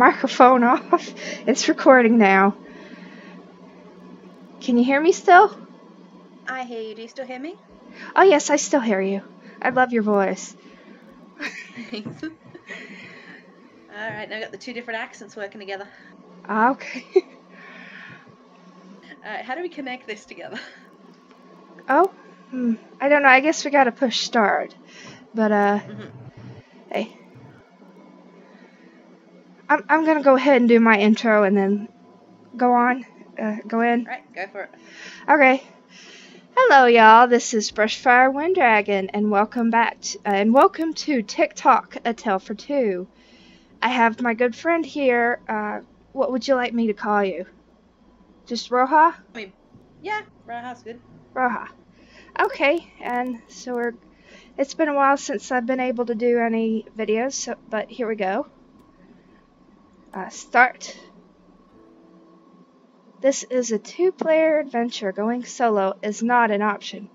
microphone off. It's recording now. Can you hear me still? I hear you. Do you still hear me? Oh, yes, I still hear you. I love your voice. Thanks. Alright, now I've got the two different accents working together. Ah, okay. Alright, how do we connect this together? oh, hmm. I don't know. I guess we gotta push start. But, uh, Mhm. hey. I'm, I'm gonna go ahead and do my intro and then go on. Uh, go in. Alright, go for it. Okay. Hello, y'all. This is Brushfire Wyndragon, and welcome back, to, uh, and welcome to Tick Tock, A Tale for Two. I have my good friend here. Uh, what would you like me to call you? Just Roja? Yeah, Roja's good. Roja. Okay, and so we're. It's been a while since I've been able to do any videos, so, but here we go. Uh, start. This is a two-player adventure. Going solo is not an option.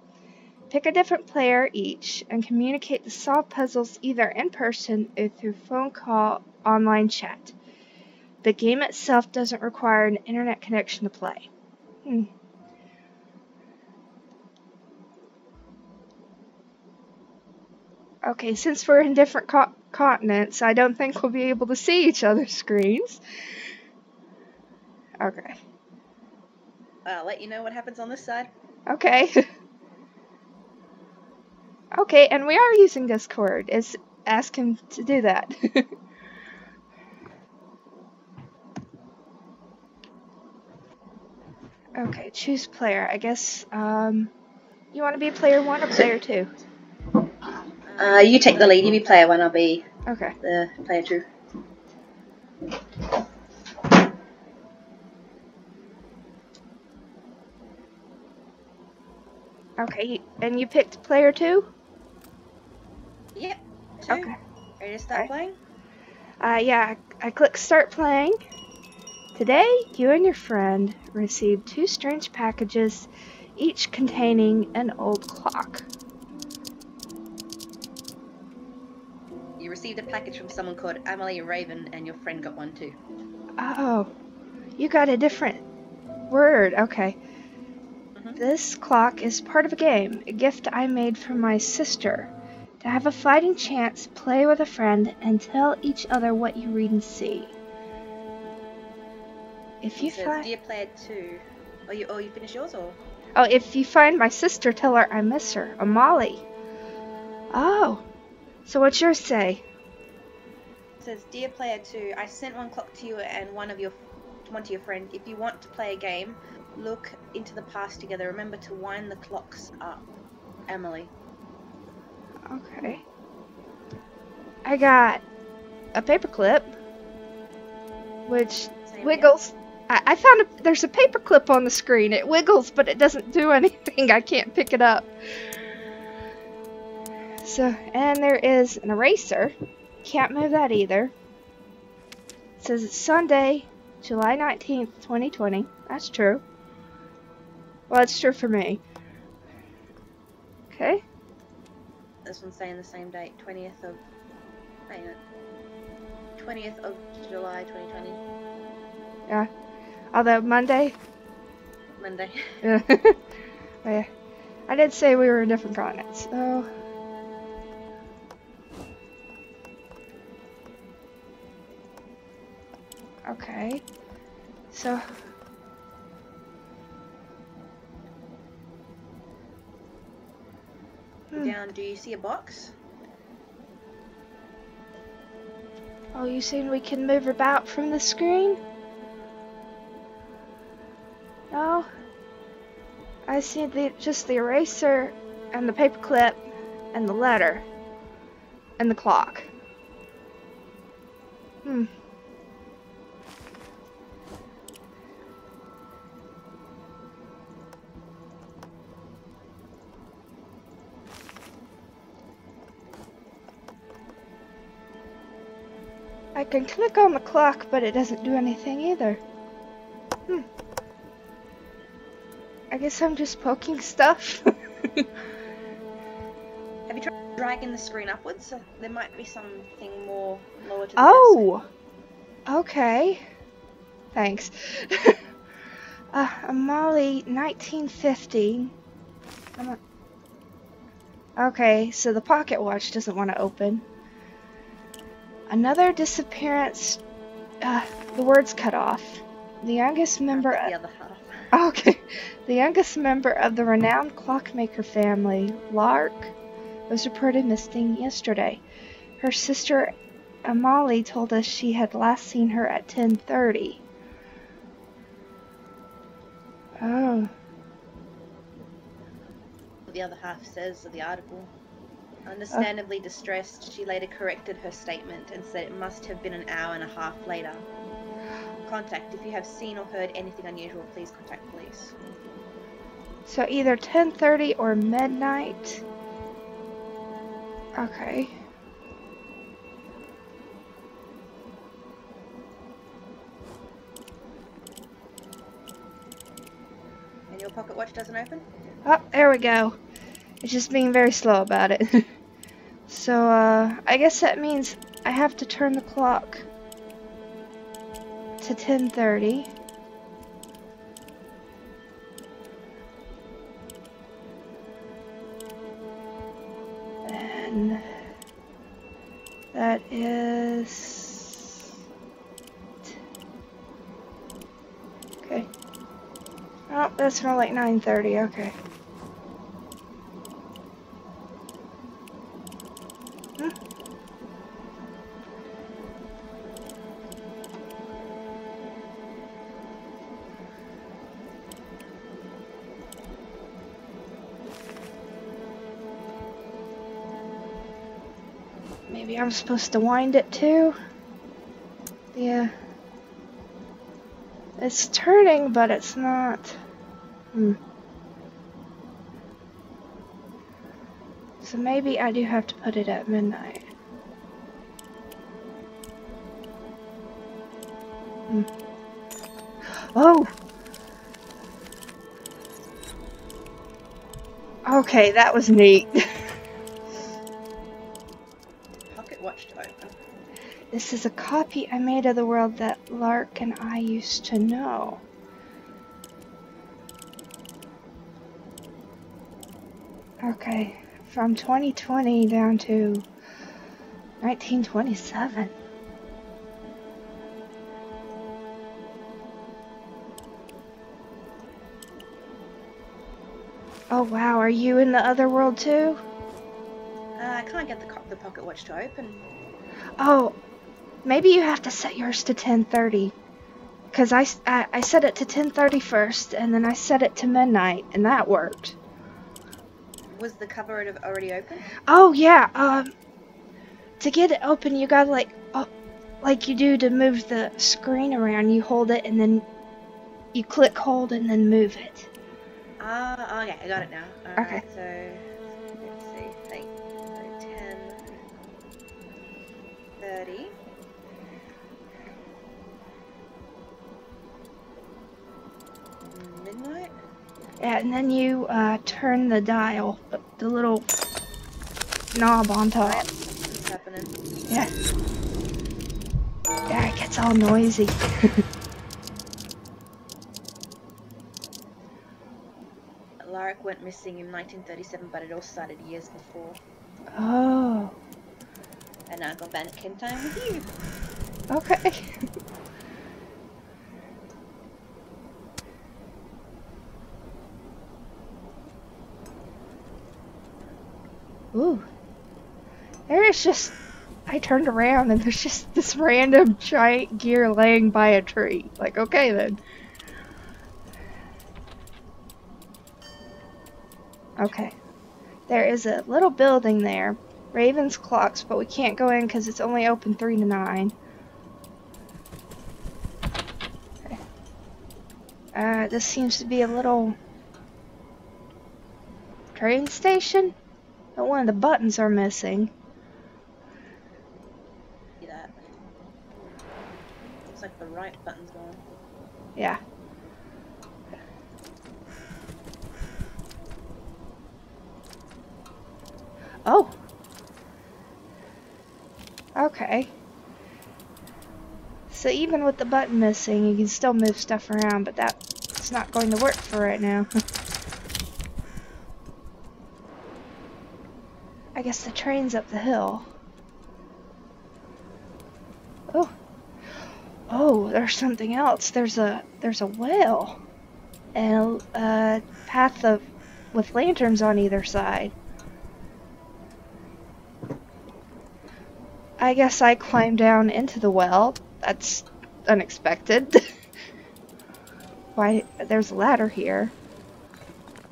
Pick a different player each and communicate to solve puzzles either in person or through phone call online chat. The game itself doesn't require an internet connection to play. Hmm. Okay, since we're in different co continents, I don't think we'll be able to see each other's screens. Okay. I'll let you know what happens on this side. Okay. okay, and we are using Discord. It's him to do that. okay, choose player. I guess, um, you want to be player one or player two? Uh, you take the lead. You be player one. I'll be Okay. the player two. Okay, and you picked player two? Yep. Two. Okay. Ready to start Okay. playing? Uh, yeah, I, I click start playing. Today, you and your friend received two strange packages, each containing an old clock. You received a package from someone called Emily Raven, and your friend got one too. Oh, you got a different word. Okay. Mhm. This clock is part of a game, a gift I made for my sister. To have a fighting chance, play with a friend and tell each other what you read and see. If you find dear player two. Oh, you oh you finished yours or? Oh, if you find my sister, tell her I miss her. Amali. Oh. So what's yours say? Says, dear player two. I sent one clock to you and one of your one to your friend. If you want to play a game, look into the past together. Remember to wind the clocks up. Emily. Okay. I got a paperclip, which Same wiggles. I, I found a, there's a paperclip on the screen. It wiggles, but it doesn't do anything. I can't pick it up. So, and there is an eraser. Can't move that either. It says it's Sunday, July 19th, 2020. That's true. Well, it's true for me. Okay. This one's saying the same date, 20th of. Hang on. 20th of July 2020. Yeah. Although Monday, Monday. Yeah. oh, yeah. I did say we were in different continents. Oh. Okay. So. Hmm. Down, do you see a box? Oh, you saying we can move about from the screen? No. I see the just the eraser and the paperclip and the letter and the clock. Hmm. I can click on the clock, but it doesn't do anything either. Hmm. I guess I'm just poking stuff. Have you tried dragging the screen upwards? So there might be something more lower to the oh! Okay. Thanks. uh, Molly, 1950. A... Okay, so the pocket watch doesn't want to open. Another disappearance. Uh, the words cut off. The youngest member. The other half. Okay. The youngest member of the renowned clockmaker family, Lark, was reported missing yesterday. Her sister Amali told us she had last seen her at 10:30. Oh. The other half says of the article. Understandably distressed, she later corrected her statement and said it must have been an hour and a half later. Contact if you have seen or heard anything unusual, please contact police. So either 10:30 or midnight. Okay. And your pocket watch doesn't open? Oh, there we go. It's just being very slow about it. so, uh, I guess that means I have to turn the clock to 10.30. And that is... Okay. Oh, that's more like 9.30, okay. I'm supposed to wind it too? Yeah. It's turning, but it's not. Hmm. So maybe I do have to put it at midnight. Hmm. Oh! Okay, that was neat. This is a copy I made of the world that Lark and I used to know. Okay, from 2020 down to 1927. Oh wow, are you in the other world too? Uh, I can't get the, the pocket watch to open. Oh, maybe you have to set yours to 10:30. Cuz I set it to 10:30 first and then I set it to midnight and that worked. Was the cover already open? Oh yeah, um to get it open you got to like oh, like you do to move the screen around, you hold it and then you click hold and then move it. Ah, okay, I got it now. Okay. Alright, so let's see. Eight, so 10, 30. And then you uh turn the dial, the little knob on top. What's happening? Yeah. Yeah, it gets all noisy. Lark went missing in 1937, but it all started years before. oh, And I got back in time with you. okay. Ooh. There is just. I turned around and there's just this random giant gear laying by a tree. Like, okay then. Okay. There is a little building there. Raven's Clocks, but we can't go in because it's only open 3 to 9. Okay. Uh, this seems to be a little train station, but one of the buttons are missing. See that? Looks like the right button's gone. Yeah. Oh. Okay. So even with the button missing, you can still move stuff around, but that's not going to work for right now. I guess the train's up the hill. Oh. Oh, there's something else. There's a there's a well. And a, a path of with lanterns on either side. I guess I climbed down into the well. That's unexpected. Why, there's a ladder here.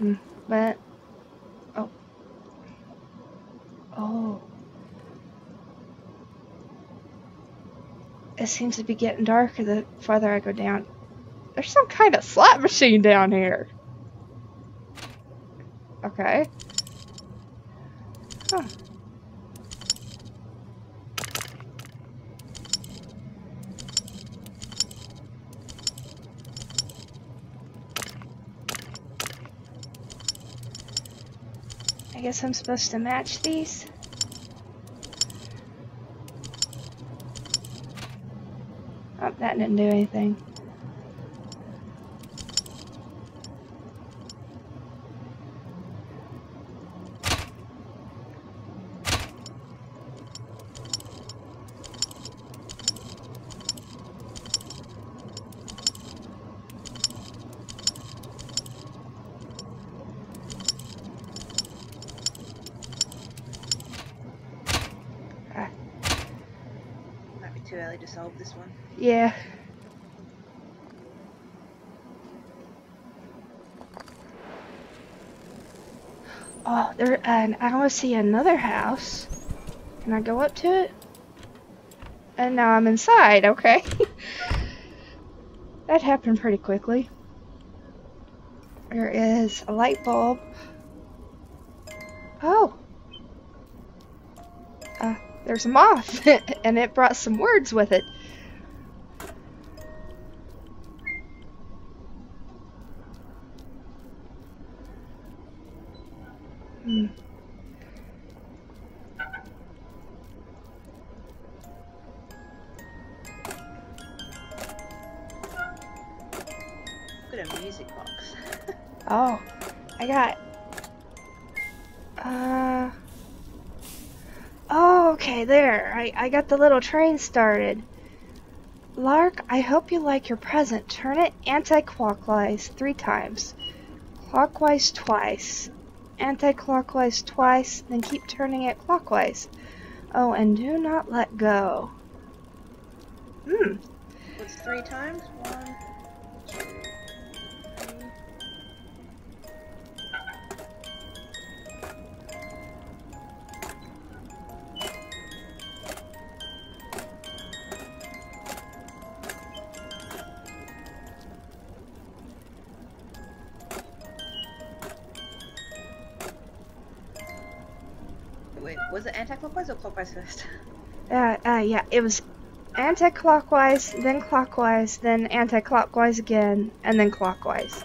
Mm, but, oh. Oh. It seems to be getting darker the farther I go down. There's some kind of slot machine down here. Okay. Huh. Guess I'm supposed to match these. Oh, that didn't do anything. Might be too early to solve this one. Yeah. Oh, there, and I want to see another house. Can I go up to it? And now I'm inside, okay. that happened pretty quickly. There is a light bulb. Oh. Uh, there's a moth, and it brought some words with it. Hmm. Music box. Oh, I got. Uh. Oh, okay, there. I, I got the little train started. Lark, I hope you like your present. Turn it anti-clockwise three times. Clockwise twice. Anti-clockwise twice, then keep turning it clockwise. Oh, and do not let go. Hmm. What's three times? One, clockwise first? Uh, uh, yeah, it was anti-clockwise, then clockwise, then anti-clockwise again, and then clockwise.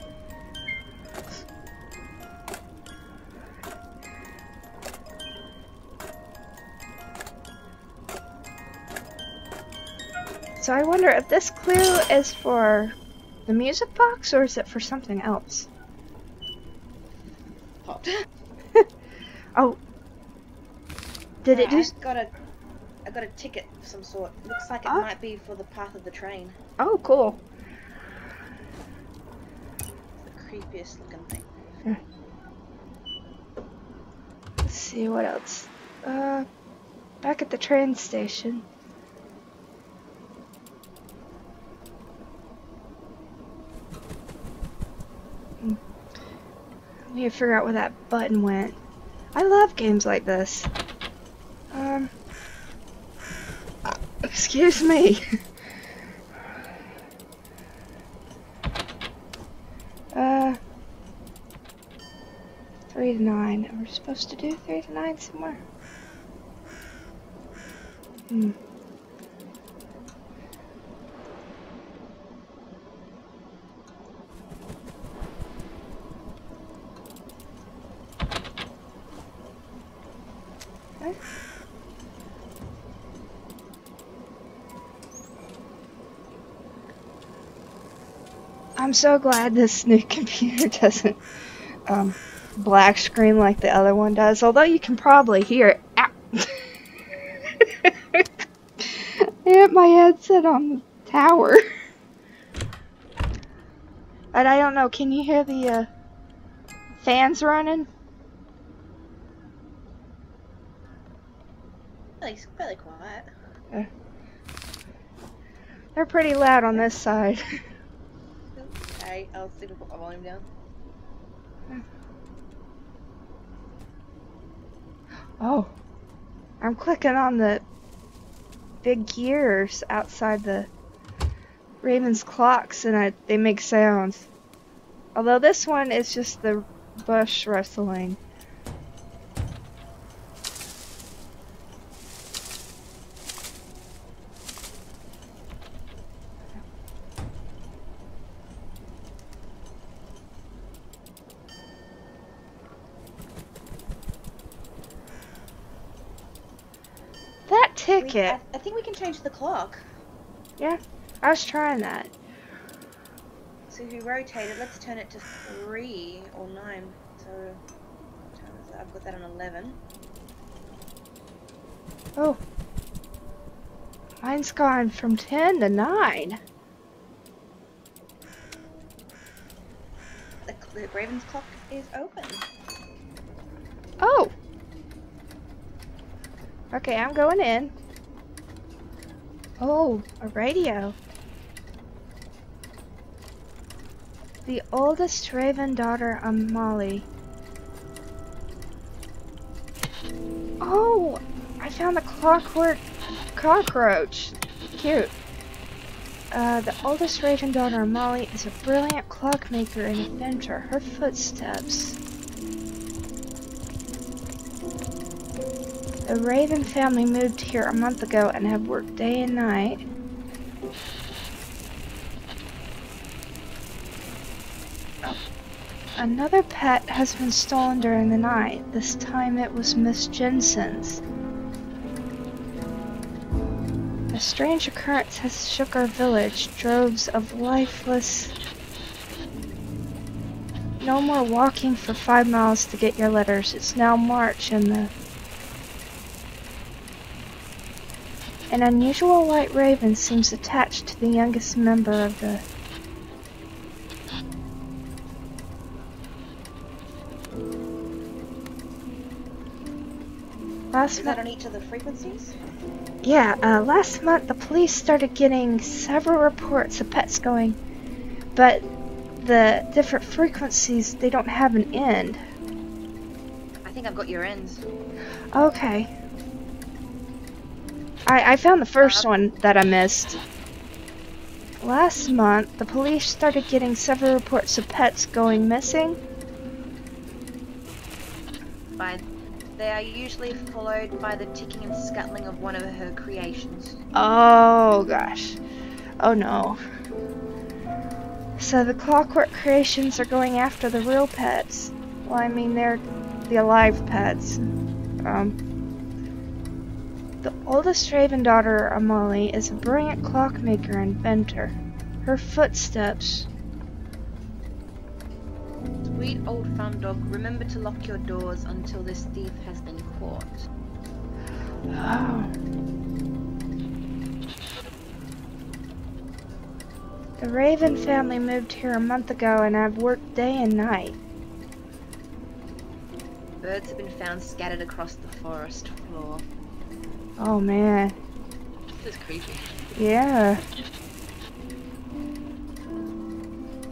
So I wonder if this clue is for the music box or is it for something else? Popped. Oh. Did it do? I got a, I got a ticket of some sort. Looks like it Oh. might be for the path of the train. Oh, cool. It's The creepiest looking thing. Let's see what else. Uh, back at the train station. Hmm. We need to figure out where that button went. I love games like this. Um. Excuse me. uh. Three to nine. We're we supposed to do three to nine somewhere? Hmm. Okay. I'm so glad this new computer doesn't um, black screen like the other one does, although you can probably hear it. Ow. I hit my headset on the tower. But I don't know, can you hear the uh, fans running? Fairly, fairly quiet. They're pretty loud on this side. I put my volume down. Hmm. Oh, I'm clicking on the big gears outside the Raven's clocks and I, they make sounds. Although this one is just the bush rustling. That We- I, ticket. I think we can change the clock. Yeah, I was trying that. So if we rotate it, let's turn it to three or nine. So what time is that? I've got that on eleven. Oh. Mine's gone from 10 to 9. The, the Raven's clock is open. Oh! Okay, I'm going in. Oh, a radio. The oldest Raven daughter, Amali. Oh, I found the clockwork cockroach. Cute. Uh, the oldest Raven daughter, Amali, is a brilliant clockmaker and inventor. Her footsteps. The Raven family moved here a month ago and have worked day and night. Another pet has been stolen during the night. This time it was Miss Jensen's. A strange occurrence has shook our village. Droves of lifeless. No more walking for five miles to get your letters. It's now March and the An unusual white raven seems attached to the youngest member of the. Last Is that on each of the frequencies? yeah, uh, last month the police started getting several reports of pets going, but the different frequencies they don't have an end. I think I've got your ends. Okay. I, I found the first one that I missed. Last month, the police started getting several reports of pets going missing. By they are usually followed by the ticking and scuttling of one of her creations. Oh gosh. Oh no. So the clockwork creations are going after the real pets. Well, I mean, they're the alive pets. Um, the oldest Raven daughter, Amali, is a brilliant clockmaker and inventor. Her footsteps. Sweet old farm dog, remember to lock your doors until this thief has been caught. Oh. The Raven family moved here a month ago and I've worked day and night. Birds have been found scattered across the forest floor. Oh man. This is creepy. Yeah.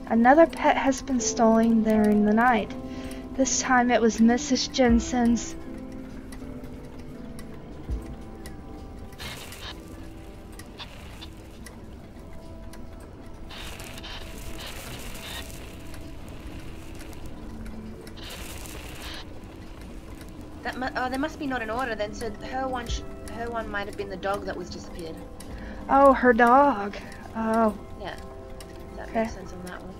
Another pet has been stolen during the night. This time it was Mrs. Jensen's. That mu- oh, they must be not in order then. So her one, her one might have been the dog that was disappeared. Oh, her dog. Oh, Yeah, that Okay. makes sense on that one.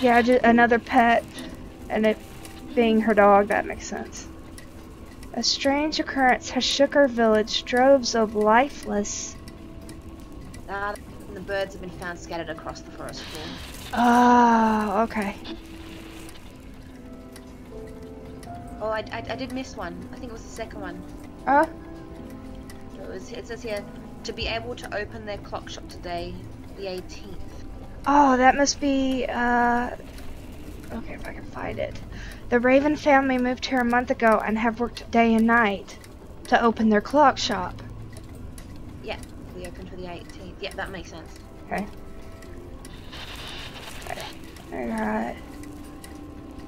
yeah, just another pet, and it being her dog, that makes sense. A strange occurrence has shook our village. Droves of lifeless. Ah, in the birds have been found scattered across the forest floor. Oh, okay. Oh, I, I, I did miss one. I think it was the second one. Uh, It, was, it says here to be able to open their clock shop today, the 18th. oh, that must be, uh, okay, if I can find it. The Raven family moved here a month ago and have worked day and night to open their clock shop. Yeah, we open for the 18th. Yeah, that makes sense. Okay. Alright.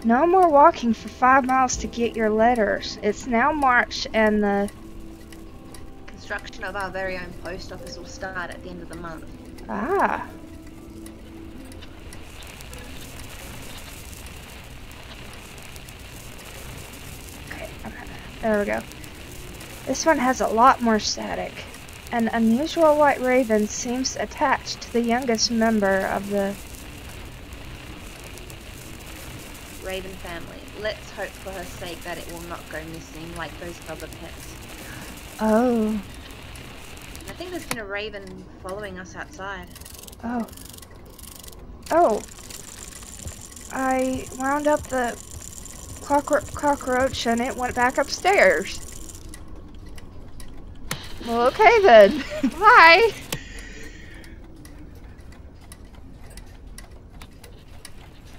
No more walking for five miles to get your letters. It's now March and the, Construction of our very own post office will start at the end of the month. ah. Okay, there we go. This one has a lot more static. An unusual white raven seems attached to the youngest member of the. Raven family. Let's hope for her sake that it will not go missing like those other pets. Oh, think there's been a raven following us outside. oh. Oh. I wound up the cockro- cockroach and it went back upstairs. Well, okay then. Bye.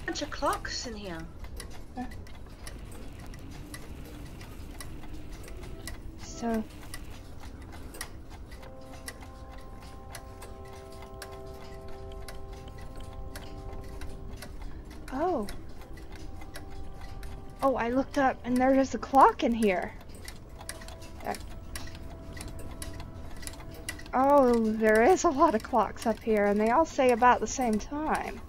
Bunch of clocks in here. So. Oh. Oh, I looked up and there is a clock in here. Oh, there is a lot of clocks up here and they all say about the same time.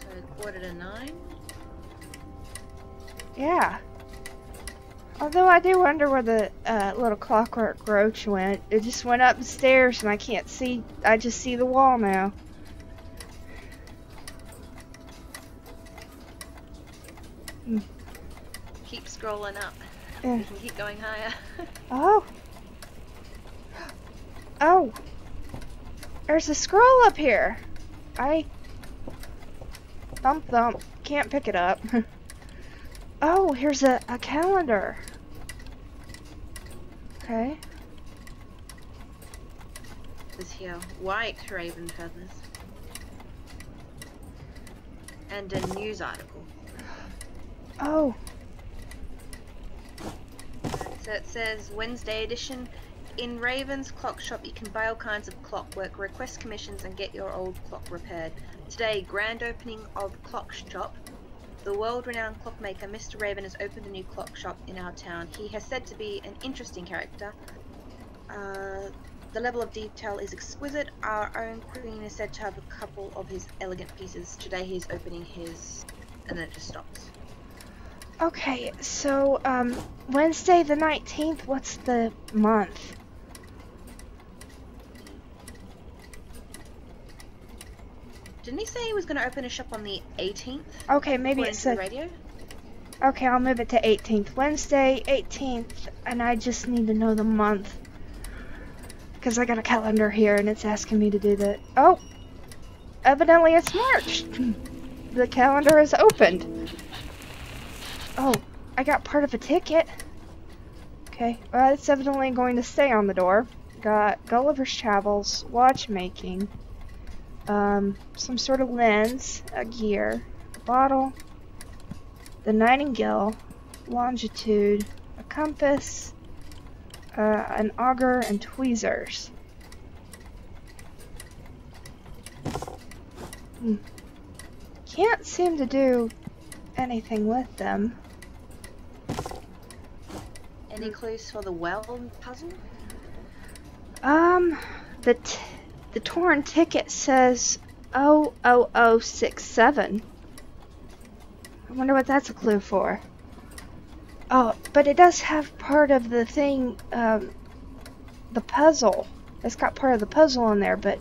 So quarter to nine. Yeah. Although I do wonder where the uh, little clockwork roach went. It just went up the stairs and I can't see. I just see the wall now. Keep scrolling up. Yeah. We can keep going higher. Oh. Oh. There's a scroll up here. I. Thump thump. Can't pick it up. oh, here's a, a calendar. Okay. This here white raven feathers. And a news article. Oh. So it says Wednesday edition. In Raven's clock shop, you can buy all kinds of clockwork, request commissions, and get your old clock repaired. Today, grand opening of Clock Shop. The world-renowned clockmaker Mr. Raven has opened a new clock shop in our town. He has said to be an interesting character. Uh, the level of detail is exquisite. Our own queen is said to have a couple of his elegant pieces. Today, he's opening his, and then it just stops. Okay, so, um, Wednesday the 19th, what's the month? Didn't he say he was going to open a shop on the 18th? Okay, maybe it's it the radio. Okay, I'll move it to 18th. Wednesday, 18th, and I just need to know the month. Because I got a calendar here and it's asking me to do that. Oh! Evidently it's March! the calendar is opened. Oh, I got part of a ticket. Okay, well, it's evidently going to stay on the door. Got Gulliver's Travels, watchmaking, um, some sort of lens, a gear, a bottle, the Nightingale, longitude, a compass, uh, an auger, and tweezers. Hmm. Can't seem to do anything with them. Any clues for the well puzzle? Um, the the torn ticket says 00067. I wonder what that's a clue for. Oh, but it does have part of the thing, um, the puzzle. It's got part of the puzzle in there, but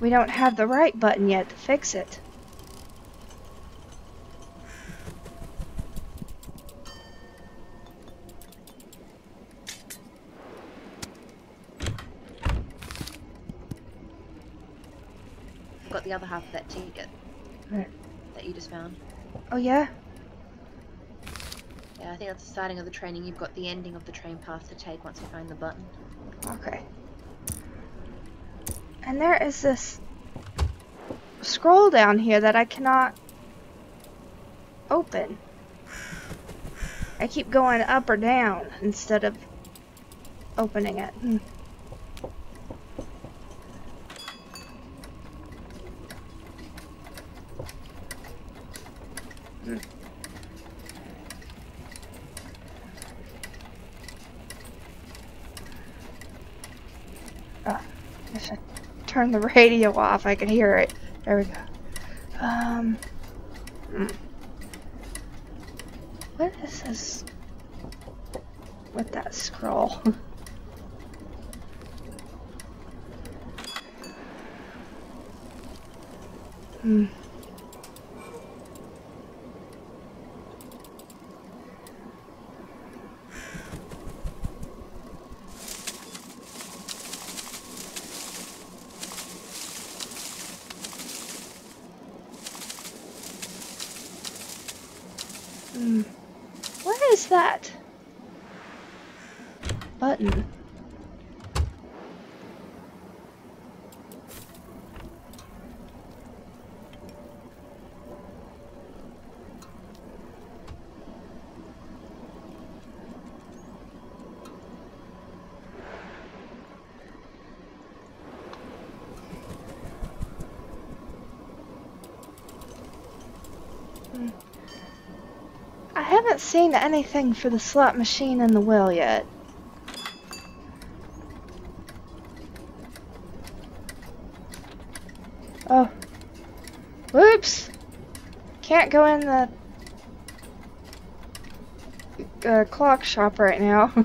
we don't have the right button yet to fix it. The other half of that ticket Where? that you just found. Oh yeah? Yeah, I think that's the starting of the training. You've got the ending of the train path to take once you find the button. Okay. And there is this scroll down here that I cannot open. I keep going up or down instead of opening it. Hmm. Hmm. Oh, I should the radio off. I can hear it. There we go. Um. What is this? With that scroll? Hmm. What is that? Button. I haven't seen anything for the slot machine and the wheel yet. Oh. Whoops! Can't go in the uh, clock shop right now.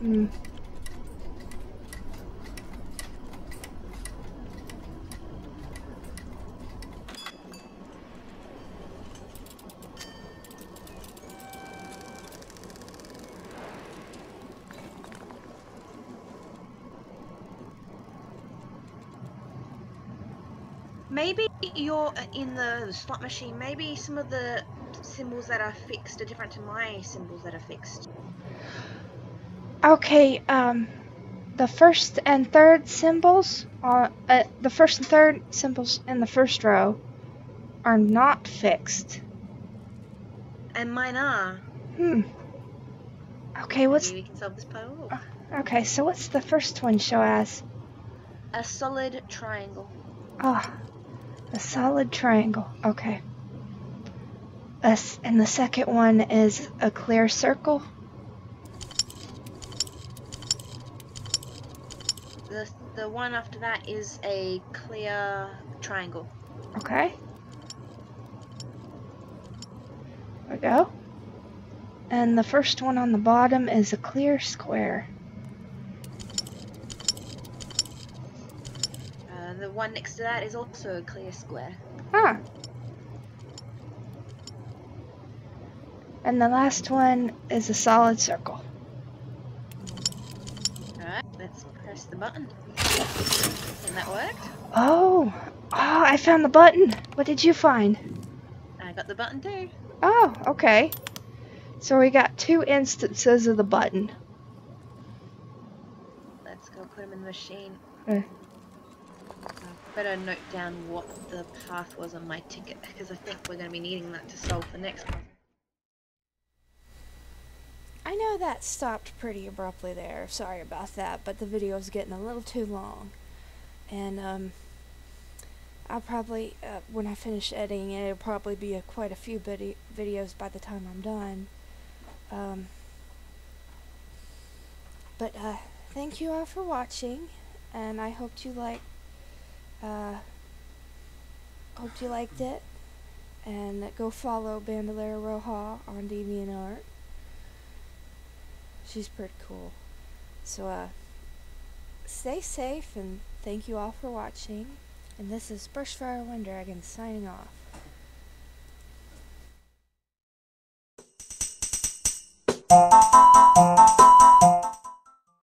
hmm. Maybe uh, in the slot machine. Maybe some of the symbols that are fixed are different to my symbols that are fixed. Okay, um, the first and third symbols, uh, uh, the first and third symbols in the first row are not fixed. And mine are. Hmm. Okay, what's Maybe we can solve this puzzle. okay? So what's the first one show as? A solid triangle. Ah, a solid triangle. Okay. Us, and the second one is a clear circle. The the one after that is a clear triangle. Okay. There we go. And the first one on the bottom is a clear square. Uh, the one next to that is also a clear square. Huh. And the last one is a solid circle. Alright, let's press the button. And that worked. Oh, oh, I found the button. What did you find? I got the button too. Oh, okay. So we got two instances of the button. Let's go put them in the machine. Okay. Better note down what the path was on my ticket because I think we're going to be needing that to solve the next puzzle. I know that stopped pretty abruptly there. Sorry about that, but the video is getting a little too long. And, um, I'll probably, uh, when I finish editing it, it'll probably be a, quite a few vid- videos by the time I'm done. Um, but, uh, thank you all for watching, and I hope you liked, uh, hope you liked it. And go follow Bandolera Roja on DeviantArt. She's pretty cool. So, uh, stay safe and thank you all for watching. And this is Brushfire Wyndragon signing off. Thank you.